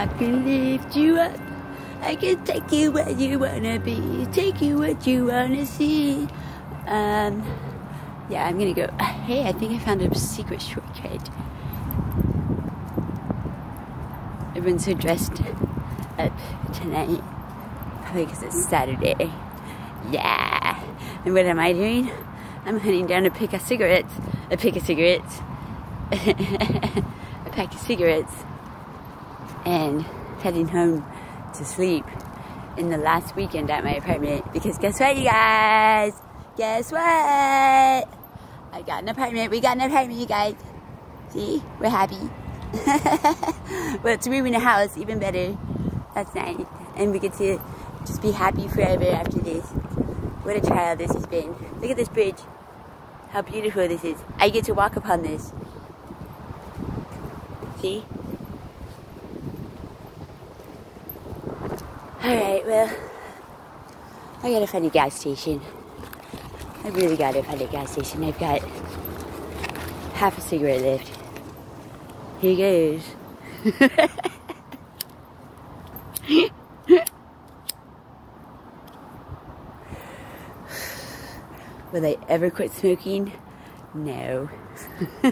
I can lift you up. I can take you where you wanna be. Take you what you wanna see. Um, yeah, I'm gonna go. Hey, I think I found a secret shortcut. Everyone's so dressed up tonight. Probably because it's Saturday. Yeah. And what am I doing? I'm heading down to pick of cigarettes. A pick of cigarettes. a pack of cigarettes. And heading home to sleep in the last weekend at my apartment. Because guess what, you guys? Guess what? I got an apartment. We got an apartment, you guys. See? We're happy. well, it's moving a house, even better. That's nice. And we get to just be happy forever after this. What a trial this has been. Look at this bridge. How beautiful this is. I get to walk upon this. See? Alright, well, I gotta find a gas station. I really gotta find a gas station. I've got half a cigarette left. Here goes. Will I ever quit smoking? No.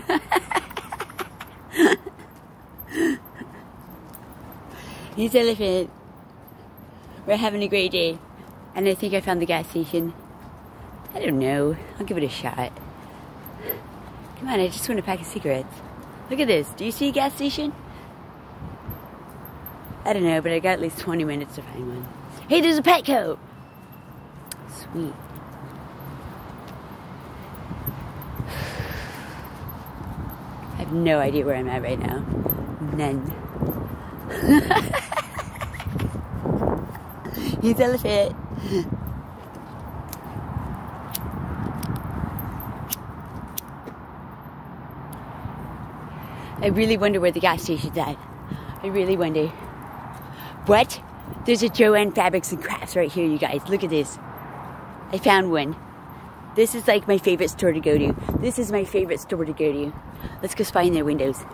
He's elephant. We're having a great day. And I think I found the gas station. I don't know. I'll give it a shot. Come on, I just want a pack of cigarettes. Look at this. Do you see a gas station? I don't know, but I got at least 20 minutes to find one. Hey, there's a Petco! Sweet. I have no idea where I'm at right now. None. He's elephant. I really wonder where the gas station's at. I really wonder. What? There's a Joann Fabrics and Crafts right here, you guys. Look at this. I found one. This is like my favorite store to go to. This is my favorite store to go to. Let's go spy in their windows.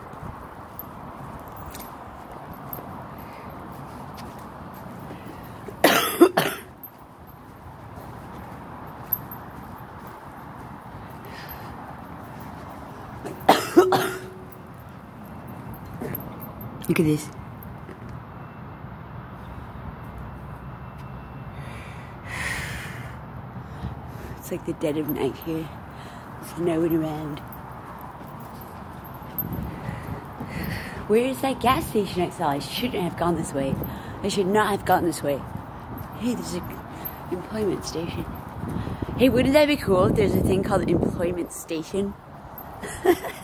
Look at this. It's like the dead of night here. There's no one around. Where is that gas station I saw? I shouldn't have gone this way. I should not have gone this way. Hey, there's an employment station. Hey, wouldn't that be cool if there's a thing called employment station?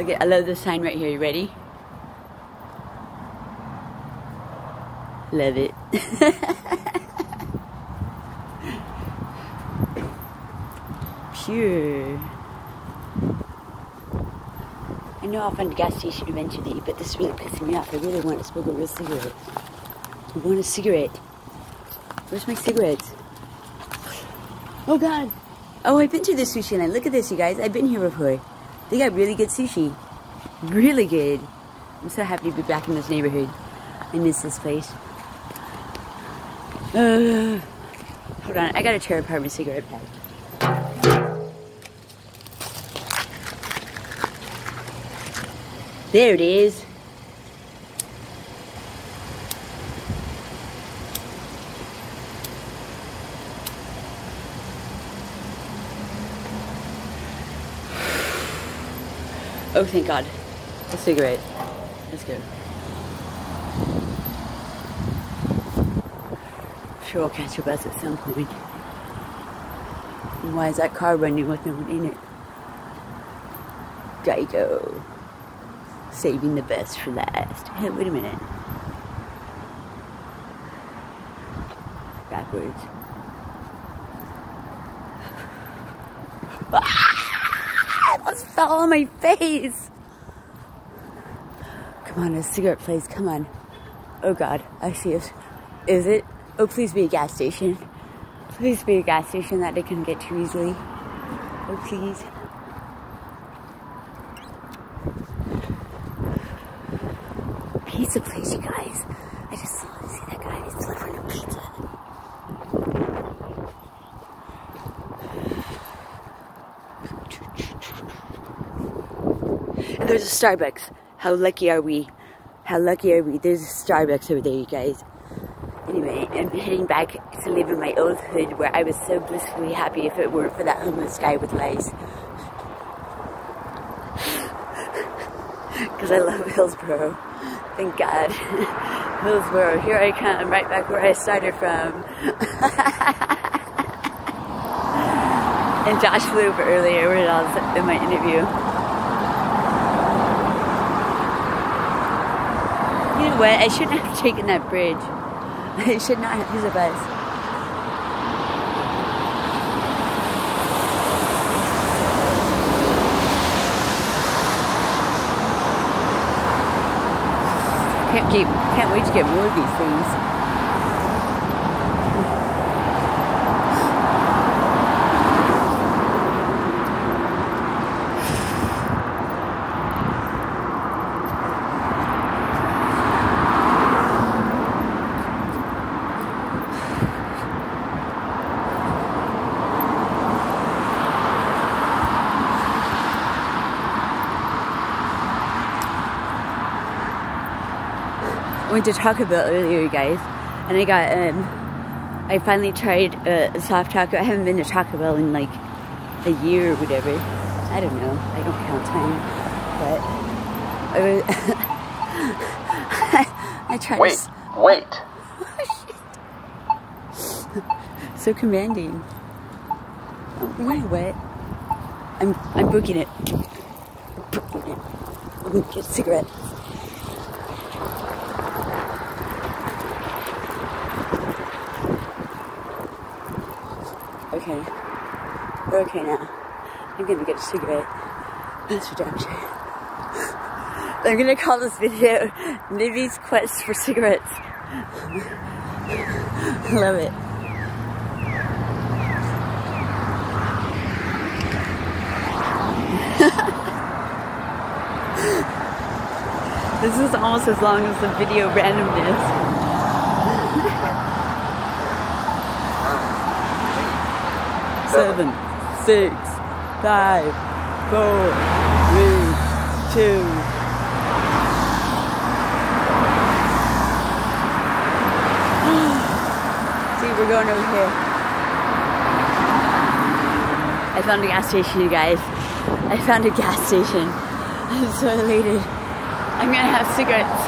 Look at, I love this sign right here. You ready? Love it. Pure. I know I'll find a gas station eventually, but this is really pissing me off. I really want to smoke a real cigarette. I want a cigarette. Where's my cigarettes? Oh God. Oh, I've been to this sushi line. Look at this, you guys. I've been here before. They got really good sushi. Really good. I'm so happy to be back in this neighborhood. I miss this place. Uh, hold on, I gotta tear apart my cigarette pack. There it is. Oh, thank God. A cigarette. That's good. Sure, I'll catch a bus at some point. And why is that car running with no one in it? Geico. Saving the best for last. Hey, wait a minute. Backwards. Ah! It almost fell on my face. Come on, a cigarette place. Come on. Oh God, I see it. Is it? Oh, please be a gas station. Please be a gas station that I can get to easily. Oh, please. pizza place, you guys. I just saw see that guy. He's delivering a pizza. And there's a Starbucks. How lucky are we? How lucky are we? There's a Starbucks over there, you guys. Anyway, I'm heading back to live in my old hood where I was so blissfully happy if it weren't for that homeless guy with lice. Because I love Hillsboro. Thank God. Hillsboro, here I come, right back where I started from. and Josh flew over earlier when I was in my interview. I shouldn't have taken that bridge. I should not have used a bus. Can't keep, can't wait to get more of these things. Went to Taco Bell earlier, guys, and I got um, I finally tried uh, a soft taco. I haven't been to Taco Bell in like a year or whatever. I don't know. I don't count time, but I was. I tried. Wait, wait. so commanding. Wait, what? I'm I'm booking it. I'm Booking it. I'm gonna get cigarettes. Okay. We're okay now. I'm gonna get a cigarette. That's damn. I'm gonna call this video Nivi's Quest for Cigarettes. Love it. this is almost as long as the video randomness. Seven, six, five, four, three, two. See, we're going over here. I found a gas station, you guys. I found a gas station. I'm so elated. I'm gonna have cigarettes.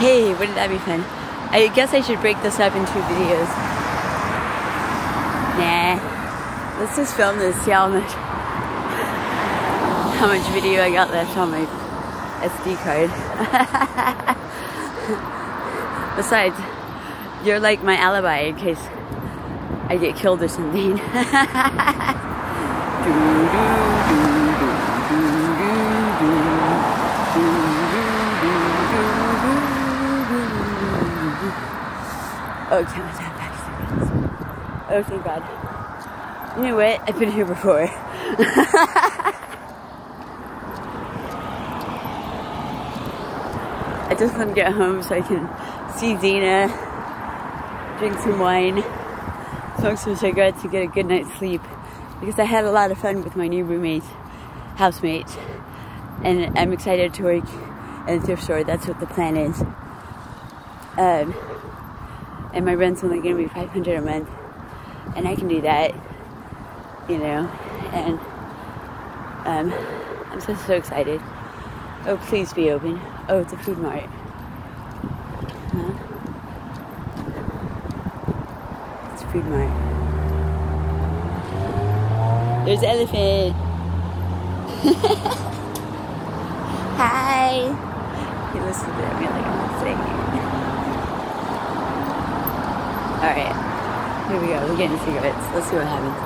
Hey, wouldn't that be fun? I guess I should break this up in two videos. Nah. Let's just film this, see how much how much video I got left on my SD card. Besides, you're like my alibi in case I get killed or something. Oh, thank You know what? I've been here before. I just want to get home so I can see Zena, drink some wine, smoke some cigarettes, and get a good night's sleep. Because I had a lot of fun with my new roommates, housemates, and I'm excited to work in a thrift store. That's what the plan is. Um, and my rent's only going to be 500 a month and I can do that, you know, and um, I'm so, so excited. Oh, please be open. Oh, it's a food mart. Huh? It's a food mart. There's elephant. Hi. He listens to me like I'm saying. All right. Here we go, we're getting cigarettes. Let's see what happens.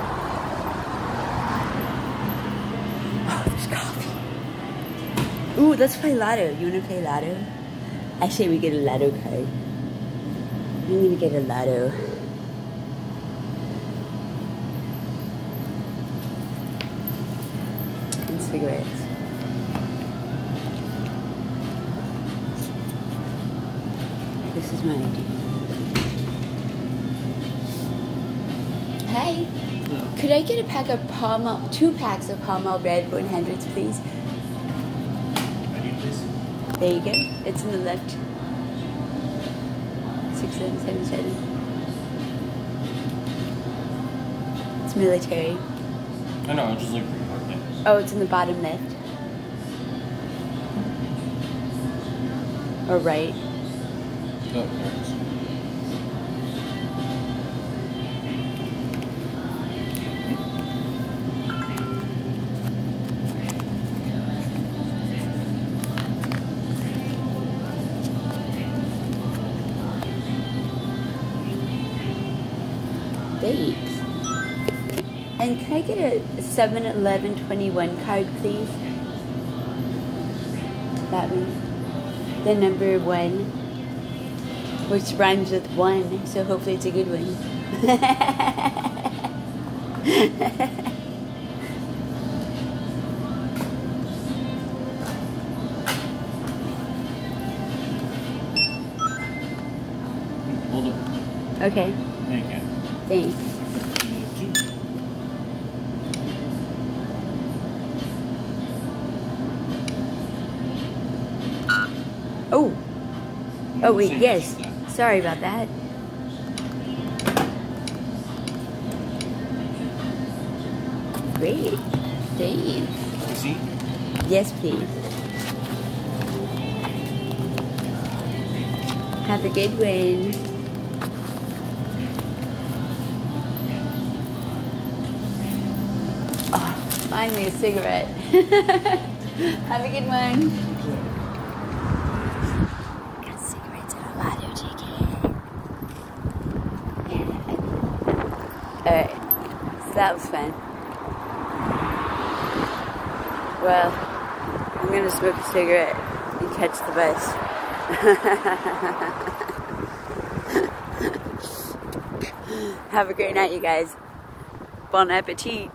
Oh, there's coffee. Ooh, let's play ladder. You wanna play ladder? I say we get a ladder card. We need to get a ladder. And cigarettes. This is my idea. Hey, could I get a pack of Pall Mall, two packs of Pall Mall Red 100s, please? There you go. It's in the left. 6777. It's military. I know, I just like remarked it. Oh, it's in the bottom left. Or right. Oh, And can I get a 7 11 21 card, please? That one. The number one, which rhymes with one, so hopefully it's a good one. Hold okay, Thank you. thanks. Oh wait, yes. Sorry about that. Great. Thanks. Yes, please. Have a good one. Oh, finally a cigarette. Have a good one. Got cigarettes and a lotto ticket. Alright, so that was fun. Well, I'm gonna smoke a cigarette and catch the bus. Have a great night, you guys. Bon appetit.